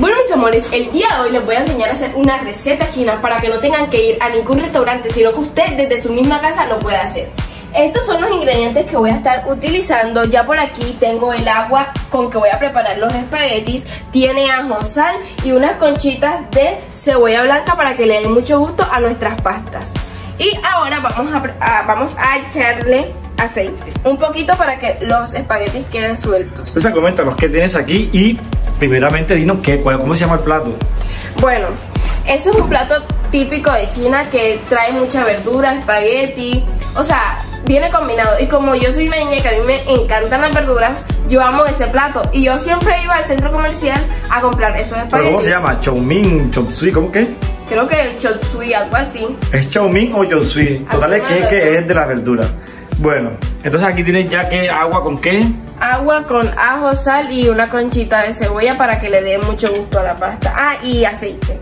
Bueno mis amores, el día de hoy les voy a enseñar a hacer una receta china para que no tengan que ir a ningún restaurante, sino que usted desde su misma casa lo pueda hacer. Estos son los ingredientes que voy a estar utilizando. Ya por aquí tengo el agua con que voy a preparar los espaguetis. Tiene ajo, sal y unas conchitas de cebolla blanca para que le den mucho gusto a nuestras pastas. Y ahora vamos a, vamos a echarle aceite. Un poquito para que los espaguetis queden sueltos. Entonces comenta los que tienes aquí y primeramente dinos qué, cómo se llama el plato. Bueno, ese es un plato típico de China que trae mucha verdura, espagueti, o sea, viene combinado. Y como yo soy una niña que a mí me encantan las verduras, yo amo ese plato. Y yo siempre iba al centro comercial a comprar esos espaguetis. ¿Cómo se llama? Chow Mein, Chop Suey, ¿cómo que? Creo que Chop Suey, algo así. ¿Es Chow Mein o Chop Suey? Total es que, es de la verdura. Bueno, entonces aquí tienes ya que agua con qué? Agua con ajo, sal y una conchita de cebolla para que le dé mucho gusto a la pasta. Ah, y aceite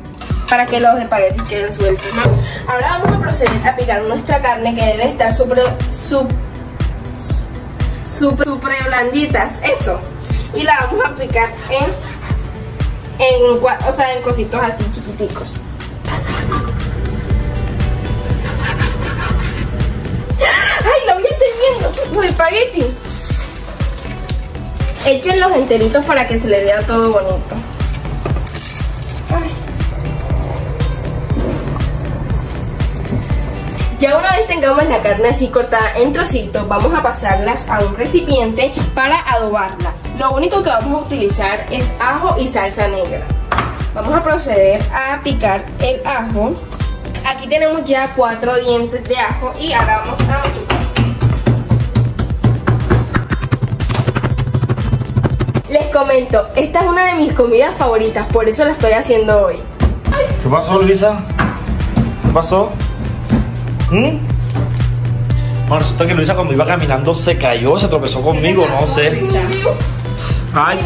para que los espaguetis queden sueltos. Ahora vamos a proceder a picar nuestra carne que debe estar súper súper super blanditas, eso. Y la vamos a picar en, en, o sea, en cositos así chiquiticos. Los espaguetis. Échenlos enteritos para que se le vea todo bonito. Ya una vez tengamos la carne así cortada en trocitos, vamos a pasarlas a un recipiente para adobarla. Lo único que vamos a utilizar es ajo y salsa negra. Vamos a proceder a picar el ajo. Aquí tenemos ya cuatro dientes de ajo y ahora vamos a Les comento, esta es una de mis comidas favoritas, por eso la estoy haciendo hoy. ¿Qué pasó, Luisa? ¿Qué pasó? ¿Mm? Bueno, resulta que Luisa cuando iba caminando se cayó, se tropezó conmigo, no sé. Ay,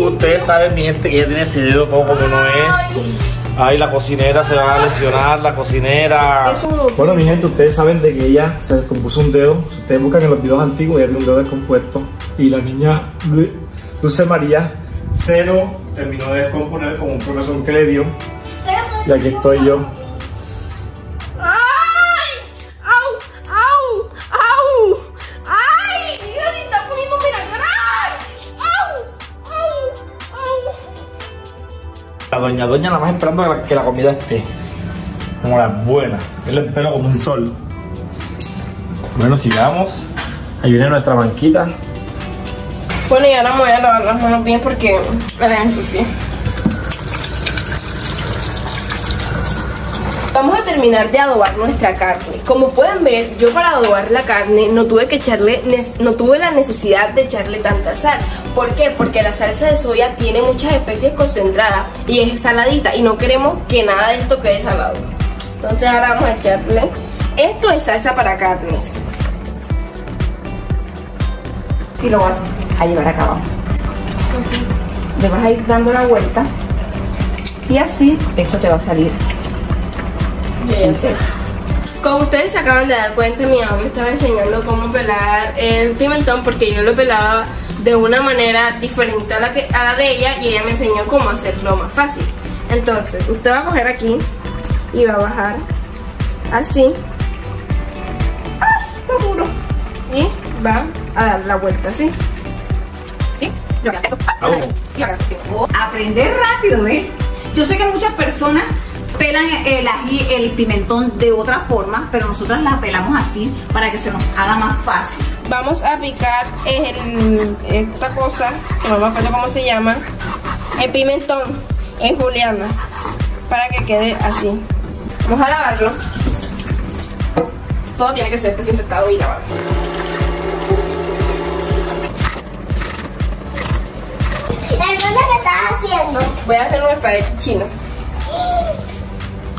ustedes saben, mi gente, que ella tiene ese dedo todo como no es. Ay, la cocinera se va a lesionar, la cocinera. Bueno, mi gente, ustedes saben de que ella se descompuso un dedo. Si ustedes buscan en los videos antiguos, ella tiene un dedo descompuesto. Y la niña Luce María Cero terminó de descomponer con un profesor que le dio. Y aquí estoy yo La doña doña nada más esperando que la, comida esté. Como la buena. Él le espera como un sol. Bueno, sigamos. Ahí viene nuestra banquita. Bueno, y ahora me voy a lavar las manos bien porque me la ensucié. Vamos a terminar de adobar nuestra carne. Como pueden ver, yo para adobar la carne no tuve que echarle, no tuve la necesidad de echarle tanta sal. ¿Por qué? Porque la salsa de soya tiene muchas especies concentradas y es saladita y no queremos que nada de esto quede salado. Entonces ahora vamos a echarle. Esto es salsa para carnes. Y lo vas a llevar a cabo. Le vas a ir dando la vuelta y así esto te va a salir como ustedes se acaban de dar cuenta, mi mamá me estaba enseñando cómo pelar el pimentón porque yo lo pelaba de una manera diferente a la, que, a la de ella y ella me enseñó cómo hacerlo más fácil. Entonces, usted va a coger aquí y va a bajar así. ¡Ay, está duro! Y va a dar la vuelta así. Aprender rápido, ¿eh? Yo sé que muchas personas pelan el ají, el pimentón de otra forma, pero nosotros la pelamos así para que se nos haga más fácil. Vamos a picar esta cosa, que no me acuerdo cómo se llama, el pimentón en juliana, para que quede así. Vamos a lavarlo. Todo tiene que ser desinfectado y lavado. Voy a hacer un espagueti chino.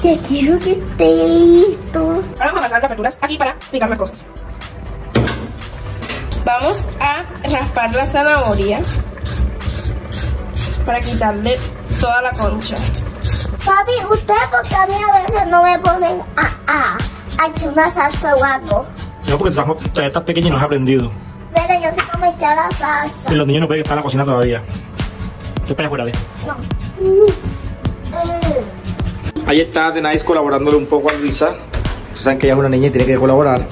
Ya quiero que esté listo. Ahora vamos a pasar las verduras aquí para picar las cosas. Vamos a raspar la zanahoria para quitarle toda la concha. Papi, ¿usted porque a mí a veces no me ponen a, a, a echar una salsa o algo? No, porque tú estás pequeño y no has aprendido. Pero yo sé cómo echar la salsa. Y los niños no pueden estar en la cocina todavía. Te espera fuera, ¿ves? No. Ahí está Denais colaborándole un poco a Luisa. Ustedes saben que ella es una niña y tiene que colaborar.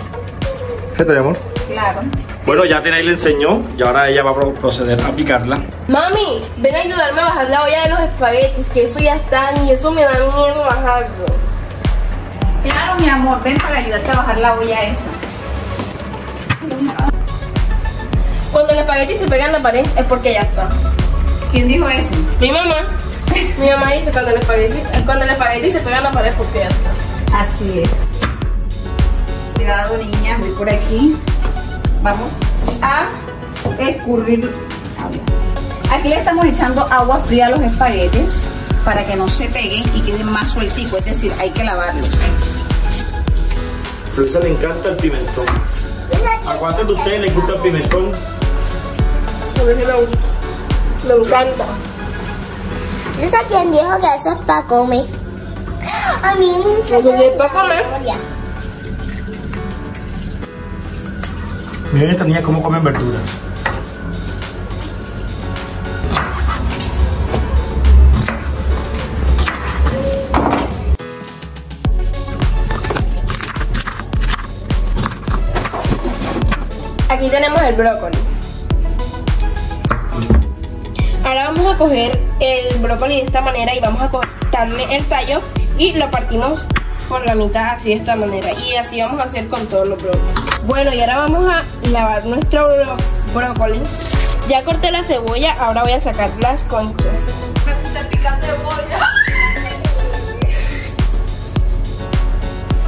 ¿Qué tenemos? Claro. Bueno, ya Denais le enseñó y ahora ella va a pro- proceder a aplicarla. Mami, ven a ayudarme a bajar la olla de los espaguetis, que eso ya está y eso me da miedo bajarlo. Claro, mi amor, ven para ayudarte a bajar la olla esa. Cuando el espagueti se pega en la pared es porque ya está. ¿Quién dijo eso? Mi mamá, mi mamá dice cuando el espagueti, cuando el espagueti se pega en la pared porque ya está. Así es. Cuidado, niña, voy por aquí. Vamos a escurrir. Aquí le estamos echando agua fría a los espaguetis para que no se peguen y queden más suelticos, es decir, hay que lavarlos. A Luisa le encanta el pimentón. ¿A cuántos de ustedes les gusta el pimentón? A mí me. Me encanta. Luisa, ¿quién dijo que eso es para comer? A mí mucho. Eso es para comer. Miren esta niña cómo comen verduras. Aquí tenemos el brócoli. Vamos a coger el brócoli de esta manera y vamos a cortarle el tallo y lo partimos por la mitad así de esta manera. Y así vamos a hacer con todos los brócolis. Bueno, y ahora vamos a lavar nuestro bró- brócoli. Ya corté la cebolla, ahora voy a sacar las conchas.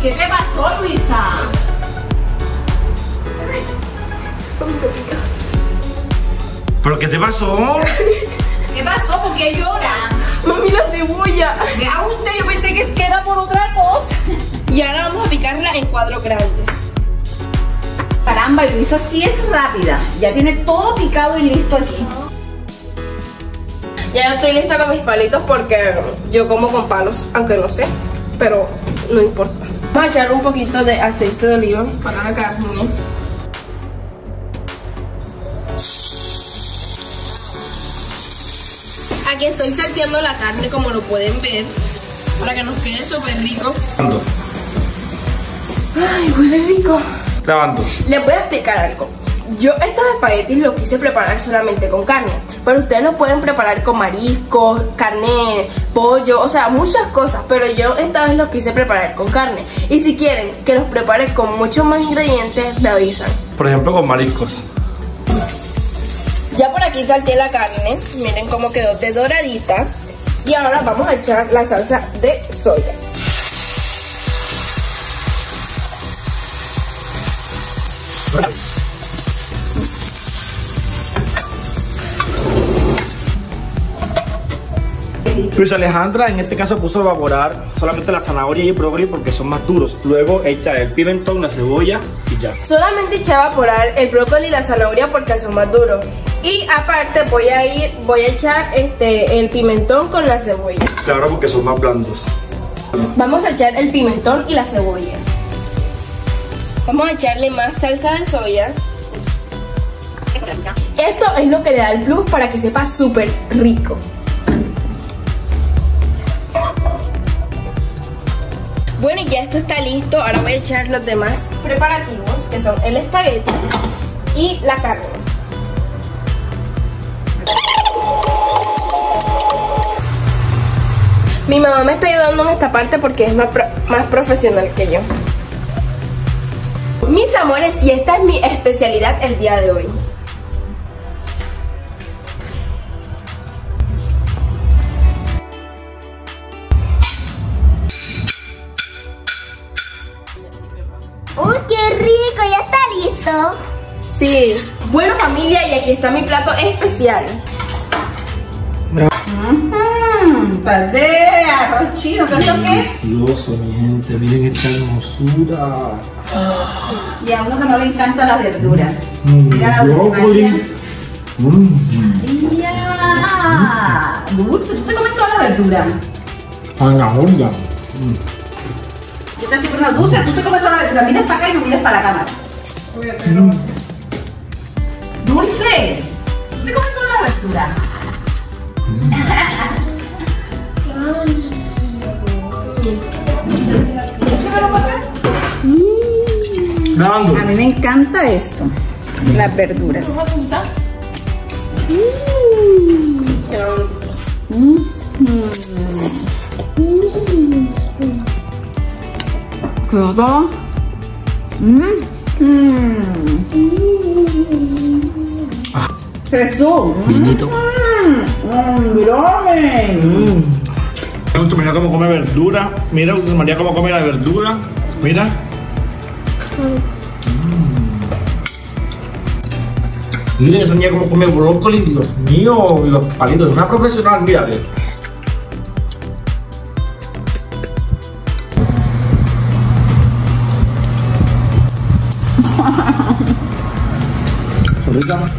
¿Qué te pasó, Luisa? ¿Pero qué te pasó? ¿Qué pasó? ¿Por qué llora? Mami, la cebolla. Vea usted, yo pensé que que era por otra cosa. Y ahora vamos a picarla en cuadros grandes. Caramba, Luisa sí es rápida. Ya tiene todo picado y listo aquí. Ya estoy lista con mis palitos porque yo como con palos, aunque no sé, pero no importa. Vamos a echar un poquito de aceite de oliva para la carne. Aquí estoy salteando la carne como lo pueden ver, para que nos quede súper rico. Ay, huele rico. Lavando. Les voy a explicar algo. Yo estos espaguetis los quise preparar solamente con carne, pero ustedes los pueden preparar con mariscos, carne, pollo, o sea, muchas cosas, pero yo esta vez los quise preparar con carne. Y si quieren que los prepare con muchos más ingredientes, me avisan. Por ejemplo, con mariscos. Ya por aquí salté la carne, miren cómo quedó de doradita. Y ahora vamos a echar la salsa de soya. Luis Alejandra en este caso puso a evaporar solamente la zanahoria y el brócoli porque son más duros. Luego echa el pimentón, la cebolla y ya. Solamente eché a evaporar el brócoli y la zanahoria porque son más duros. Y aparte voy a ir, voy a echar este el pimentón con la cebolla. Claro, porque son más blandos. Vamos a echar el pimentón y la cebolla. Vamos a echarle más salsa de soya. Esto es lo que le da el plus para que sepa súper rico. Bueno, y ya esto está listo. Ahora voy a echar los demás preparativos, que son el espagueti y la carne. Mi mamá me está ayudando en esta parte porque es más, pro- más profesional que yo. Mis amores, y esta es mi especialidad el día de hoy. ¡Uy, qué rico! ¿Ya está listo? Sí. Bueno familia, y aquí está mi plato especial. Par de arroz chino, ¿qué es lo que es? Delicioso, mi gente. Miren esta hermosura. Y a uno que no le encanta la verdura. Mm, Mira la brócoli. Mm, ¡Ya! Dulce, ¿tú te comes toda la verdura? zanahoria. Mm. Yo te estoy poniendo dulce, tú te comes toda la verdura. Mires para acá y no mires para la cámara. Dulce, ¿tú te comes toda la verdura? Grabando. A mí me encanta esto, las verduras. Quedó. Mm, mm. Jesús. Vinito. Mm, José María cómo come verdura. Mira, José María cómo come la verdura. Mira. Mm. Mira, esa niña cómo come brócoli. Dios mío, los palitos. Una profesional, mírate. Sonrisa.